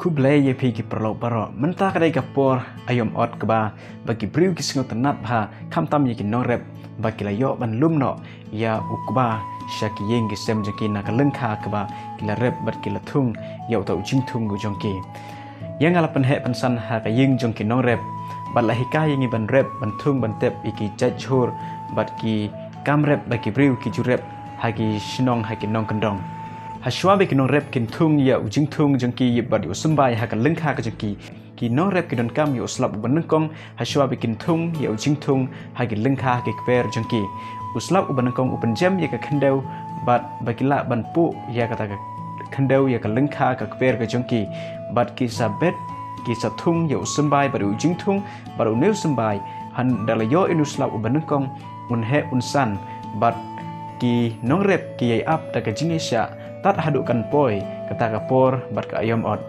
kublai ye pi ki perlo baro. Menta kadai ka por ayom ot ka ba bagi briu ki singo tenat ha kam tam ye ki no rep bagi la yo ban lum ya ukba shaki yeng ki sem jaki na ka lengkha ka ba ki la rep bat ki thung ya uta ujing thung gu jong ki yang ala pen he pen san ha ka yeng jong ki no rep bat la hika yengi ban rep ban thung ban tep iki jaj chur bat ki kam rep briu ki ju rep. Ha ki ha ki nong kandong Hashwa be kinong rep kin thung ya ujing thung jeng ki yip bad usumbai ha kan lengkha ka jeng ki ki no rep ki don kam yo slap ban kong hashwa be kin thung ya ujing thung ha ki lengkha ki kwer jeng ki uslap uban kong uban jam ya ka khendeu bad bakila ban pu ya kata ka khendeu ya ka lengkha ka kwer ka jeng ki bad ki sa bet ki sa thung ya usumbai bad ujing thung bad uneu sumbai han dalayo inu slap uban kong un he un san bad ki nong rep ki yai ap ta ka jingesha tat hadukan poi kata kapor bat ka ayam ot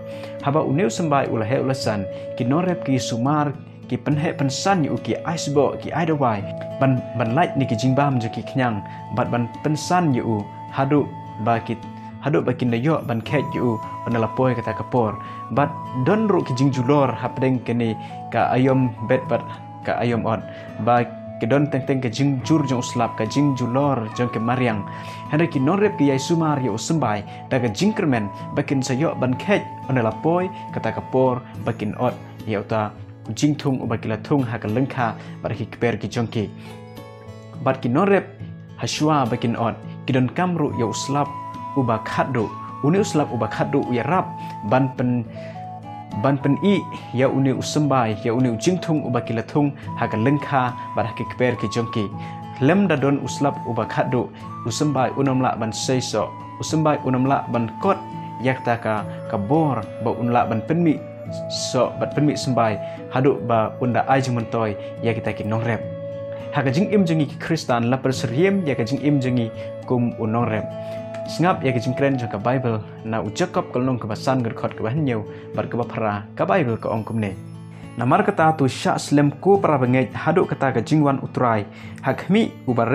haba uneu sembai ulahe ulasan ki norep ki sumar ki penhe pensan yu ki icebo ki idowai ban ban light ni ki jingbam ju ki knyang bat ban pensan yu hadu ba ki hadu ba ki nayo ban khet yu ban la poi kata kapor bat don ru ki jingjulor hapdeng kini ka ayam bet bat ka ayam ot ba kedon teng teng ke jing jur jong slap ke jing julor jong ke mariang. Hendak ki non rep ki yai sumar yo sembai da ke jing kermen bakin sayo ban khet onela poi kata ke por bakin ot ya ta jing thung u bakila thung ha ke lengkha bar ki kper ki jong ki. Bat ki non rep hashwa bakin ot kidon kamru yo slap u ba uni uslap u ba khadu u ban pen ban pen i ya uni usembai ya uni ujing thung uba kila thung ha ka lengkha bar ha ki kper ki. Jongki lem da don uslap uba khadu usembai unam la ban seiso usembai unam la ban kot yak ta ka ka bor ba unla ban pen mi so bat pen mi sembai hadu ba unda ai jung mentoy ya kita ki nong rep. Ha ka jing im jengi ki kristan la seriem ya ka jing im jengi kum Sengap ya kejeng keren jangka Bible. Na ucakap kalau nong kebasan gerkot kebahannya bar kebapara ke Bible ke ongkum ne. Kata tu syak slem ku haduk kata ke utrai. Hak kami ubar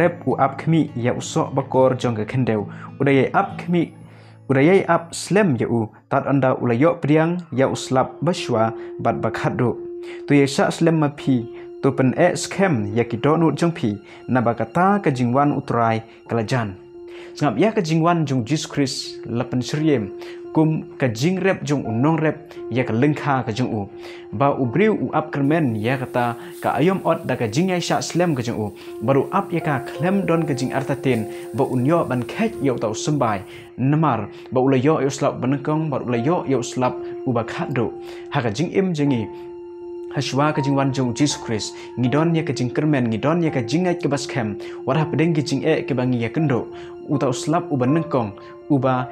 ya usok bakor jong ke kendeu udaya ap kami udaya ap slem ya u tat anda ulayo priang ya uslap baswa bat bakhadu tu ya syak slem mapi tu pen e skem ya ki donut jong na bakata ke utrai kelajan ngap ya ka jingwan jung Jesus Christ lapan sriem kum ka jing rep jung unong rep ya ka lengkha ka jung u. Ba u briu u ap kermen ya kata ka ayom ot da ka jing ya slem ka jung u. Baru ap ya ka klem don ka jing arta ten ba unyo ban khet yo tau sembai. Namar ba ulayo yo slap banengkong ba ulayo yo slap u ba khado ha ka jing im jingi Hashwa ka jing wan jong Jesus Christ ngidon ya ka jing kermen ngidon ya ka jing ke bas kem wara pedeng ki jing e ke bangi ya kendo uta uslap uban nengkong uba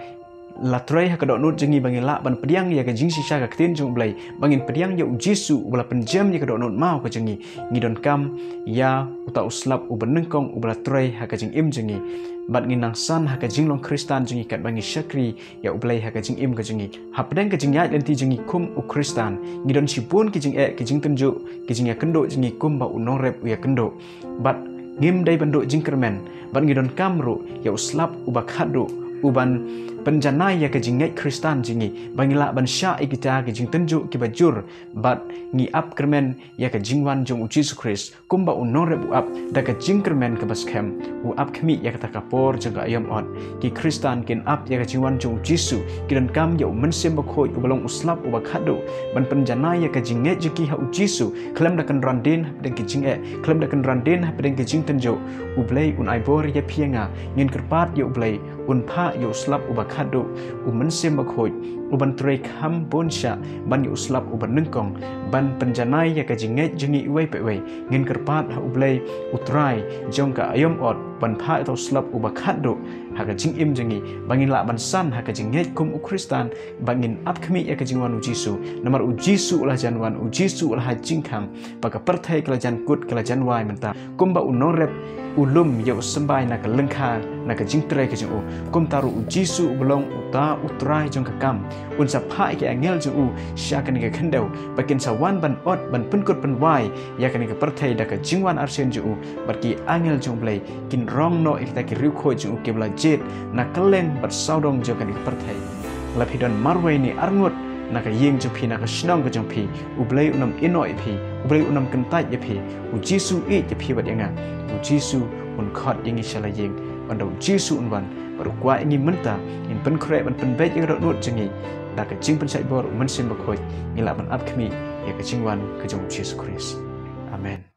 latrai ha kadok jengi bangi la ban pediang ya ka jing sisa ka ktin jong blai. Bangin pediang ya ujisu ubala penjam ya kadok nut mau ka jengi. Ngidon kam ya uta uslap uban nengkong ubala latrai ha ka jing im jengi. Bat ngi nang san ha ka jing long kristan jengi kat bangi syakri ya ublai ha ka jing im ka jengi. Ha pedang ka jing ya lenti jengi kum u kristan. Ngidon sipun ki jing e ki jing tenju ki jing ya kendo jengi kum ba unong rep ya kendo bat ngim dai bando jing kermen. Bat ngidon kamru ya uslap ubak hadu uban penjana ya ke jingai kristan jingi bangila ban sha ikita ke jing tenju ke bajur bat ngi ap kermen ya ke jingwan jong u jesus christ. Kumba u nore bu ap da ke jing kermen ke baskem. U ap kemi ya kata kapor jaga ayam ot ki kristan kin ap ya ke jingwan jong jisu kidan kam ya u mensem bakhoi u balong uslap u bakhadu ban penjana ya ke jingai jiki ha u jisu klem da kan randin den ke jinge klem da kan randin den ke jing tenju u blai un aibor ya pianga ngin kerpat ya u un pha ya uslap u bakhadu khadu sem bakhoi uban trei kham bonsha ban yu slap uban nengkong ban penjanai ya ka jinget jingi wei pe wei ngin kerpat ha ublei utrai jong ka ayom ot ban pha to slap uba khadu ha ka jing im jingi bangin la ban san ha ka jinget kum u kristan bangin ap khmi ya ka jingwan u jisu namar u jisu ulah janwan u jisu ulah jingkham pa ka perthai kala jan kut kala jan wai menta kum ba u norep ulum ya sembai na ka lengkha na ka jing trai ka jing u kum taru u jisu belong uta utrai jong ka kam อุนสับพาอีกแองเงลจูอูชากันกับขันเดวบักินสวรรค์บันอดบันพุ่นกดบันวายยากันกับประเทศดักจิงวันอาร์เซนจูอูบัดกีอังเงลจงเปลยกินร้องโนอีกตากิริวโคจูอูเกบลาเจดนักเล่นบัดสาวดงจูกันกับประเทศและพิดอนมารเวนีอาร์งดนักยิงจงพีนักชนองก็จงพีอุเบลอุนำอินโอยพีอุเบลอุนำกันใต้ยยพีอุจิสูอียพีบัดยังไงอุจิสูอุนคอดยังงี้ชลายิงอันดาจิสูอุนวัน kwa ingi menta in pen kre ban pen bet yeng ro nut jengi nak jing pen sai bor men sim ba khoi ngila ban ya ke jing wan ke jong jisu christ amen